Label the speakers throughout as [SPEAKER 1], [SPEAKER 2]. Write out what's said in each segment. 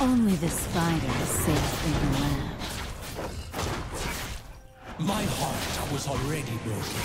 [SPEAKER 1] Only the spider is safe in the lab.
[SPEAKER 2] My heart was already broken.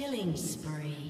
[SPEAKER 1] Killing spree.